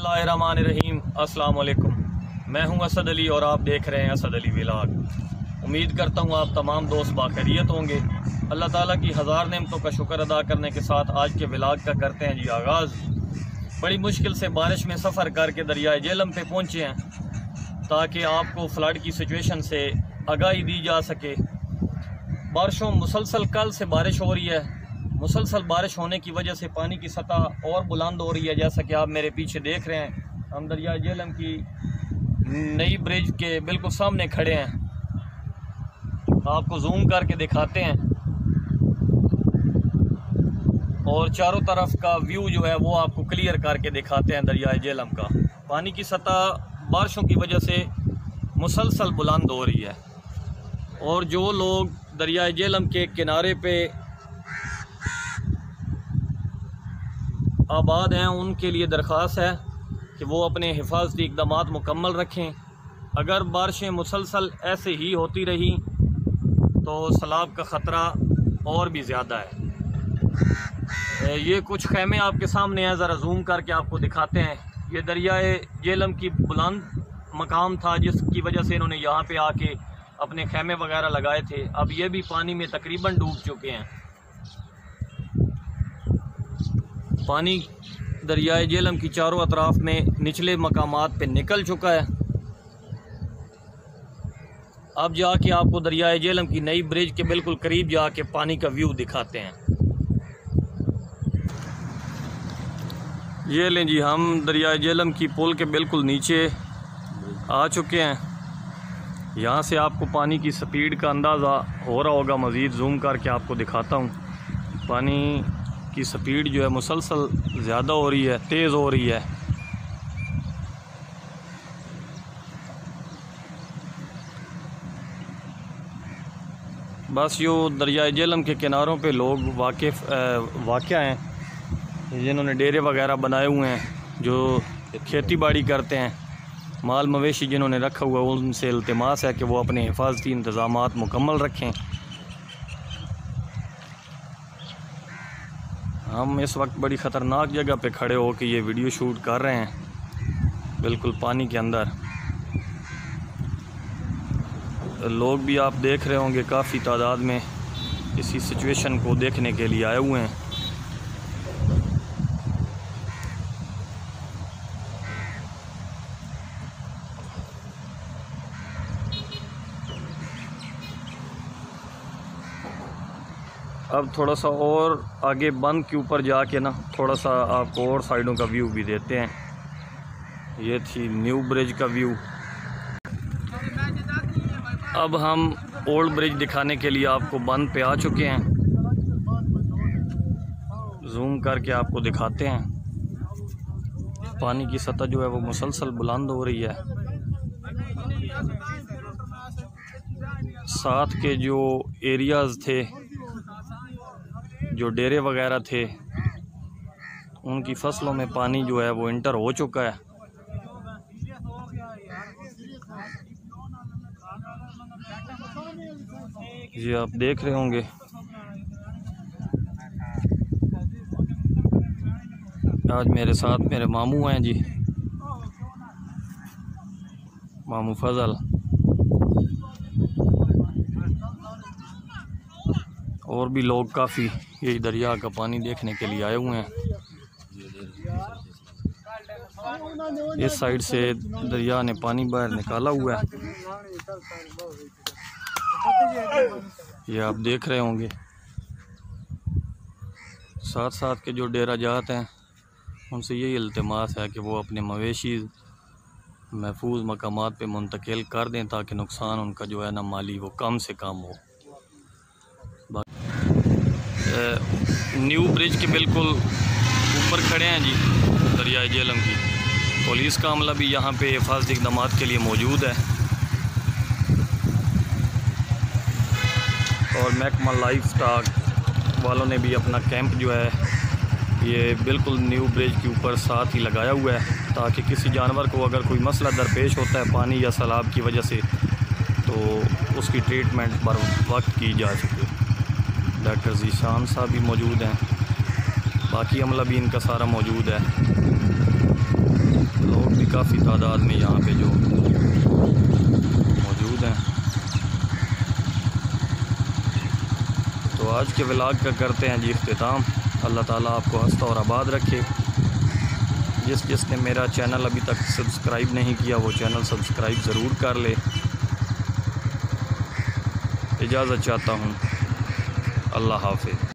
अस्सलाम मैं हूँ असद अली और आप देख रहे हैं असद अली विलाग। उम्मीद करता हूँ आप तमाम दोस्त बाखैरियत होंगे। अल्लाह ताला की हज़ार नेमतों का शुक्र अदा करने के साथ आज के विलाग का करते हैं जी आगाज़। बड़ी मुश्किल से बारिश में सफ़र करके दरियाए जेलम पे पहुँचे हैं, ताकि आपको फ़्लड की सिचुएशन से आगाही दी जा सके। बारिशों मुसलसल कल से बारिश हो रही है। मुसलसल बारिश होने की वजह से पानी की सतह और बुलंद हो रही है, जैसा कि आप मेरे पीछे देख रहे हैं। हम दरिया जेलम की नई ब्रिज के बिल्कुल सामने खड़े हैं। आपको जूम करके दिखाते हैं। और चारों तरफ़ का व्यू जो है, वो आपको क्लियर करके दिखाते हैं दरिया जेलम का। पानी की सतह बारिशों की वजह से मुसलसल बुलंद हो रही है। और जो लोग दरिया जेलम के किनारे पे आबाद हैं, उनके लिए दरख्वास है कि वो अपने हिफाजती इकदाम मुकम्मल रखें। अगर बारिशें मुसलसल ऐसे ही होती रही तो सैलाब का ख़तरा और भी ज़्यादा है। ये कुछ खेमे आपके सामने हैं, ज़रा जूम करके आपको दिखाते हैं। ये दरियाए जेलम की बुलंद मकाम था, जिसकी वजह से इन्होंने यहाँ पे आके अपने खेमे वगैरह लगाए थे। अब ये भी पानी में तकरीबन डूब चुके हैं। पानी दरियाए जेलम की चारों अतराफ में निचले मकाम पर निकल चुका है। अब जाके आपको दरियाए जेलम की नई ब्रिज के बिल्कुल करीब जाके पानी का व्यू दिखाते हैं। ये लें जी, हम दरियाए जेलम की पुल के बिल्कुल नीचे आ चुके हैं। यहाँ से आपको पानी की स्पीड का अंदाज़ा हो रहा होगा, मज़ीद जूम करके आपको दिखाता हूँ। पानी की स्पीड जो है मुसलसल ज़्यादा हो रही है, तेज़ हो रही है। बस यो दरियाए जेलम के किनारों पे लोग वाकिफ़ वाक़ हैं, जिन्होंने डेरे वगैरह बनाए हुए हैं, जो खेती बाड़ी करते हैं। माल मवेशी जिन्होंने रखा हुआ उनसे अल्तमास है कि वो अपने हिफाजती इंतज़ाम मुकम्मल रखें। हम इस वक्त बड़ी ख़तरनाक जगह पे खड़े हो के ये वीडियो शूट कर रहे हैं, बिल्कुल पानी के अंदर। लोग भी आप देख रहे होंगे, काफ़ी तादाद में इसी सिचुएशन को देखने के लिए आए हुए हैं। अब थोड़ा सा और आगे बंद के ऊपर जाके ना, थोड़ा सा आपको और साइडों का व्यू भी देते हैं। ये थी न्यू ब्रिज का व्यू। अब हम ओल्ड ब्रिज दिखाने के लिए आपको बंद पे आ चुके हैं। जूम करके आपको दिखाते हैं। पानी की सतह जो है वो मुसलसल बुलंद हो रही है। साथ के जो एरियाज़ थे जो डेरे वगैरह थे, उनकी फ़सलों में पानी जो है वो इंटर हो चुका है। जी, आप देख रहे होंगे। आज मेरे साथ मेरे मामू हैं जी। मामू फजल। और भी लोग काफ़ी ये दरिया का पानी देखने के लिए आए हुए हैं। इस साइड से दरिया ने पानी बाहर निकाला हुआ है। ये आप देख रहे होंगे। साथ साथ के जो डेरा जात हैं, उनसे यही अल्तमास है कि वो अपने मवेशी महफूज मकाम पे मुंतकिल कर दें ताकि नुकसान उनका जो है ना माली वो कम से कम हो। न्यू ब्रिज के बिल्कुल ऊपर खड़े हैं जी दरिया जेलम की। पुलिस का अमला भी यहाँ पे हिफाजती इकदाम के लिए मौजूद है। और महकमा लाइफ स्टाक वालों ने भी अपना कैंप जो है, ये बिल्कुल न्यू ब्रिज के ऊपर साथ ही लगाया हुआ है, ताकि किसी जानवर को अगर कोई मसला दरपेश होता है, पानी या सैलाब की वजह से तो उसकी ट्रीटमेंट बर वक्त की जा सके। डॉक्टर जीशान साहब भी मौजूद हैं। बाकी अमला भी इनका सारा मौजूद है। लोग भी काफ़ी तादाद में यहाँ पे जो मौजूद हैं। तो आज के व्लाग का करते हैं जी अख्ताम अल्लाह ताला आपको हंसता और आबाद रखे। जिस जिसने मेरा चैनल अभी तक सब्सक्राइब नहीं किया, वो चैनल सब्सक्राइब ज़रूर कर ले। इजाज़त चाहता हूँ। अल्लाह हाफिज़